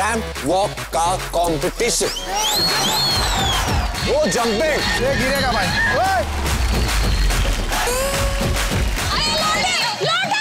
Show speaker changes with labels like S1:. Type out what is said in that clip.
S1: Ramp walk का competition वो jumping
S2: ये गिरेगा भाई। अरे लौटे, लौटे